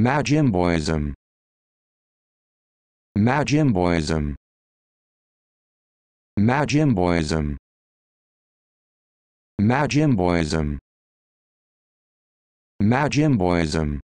Majimboism. Majimboism. Majimboism. Majimboism. Majimboism.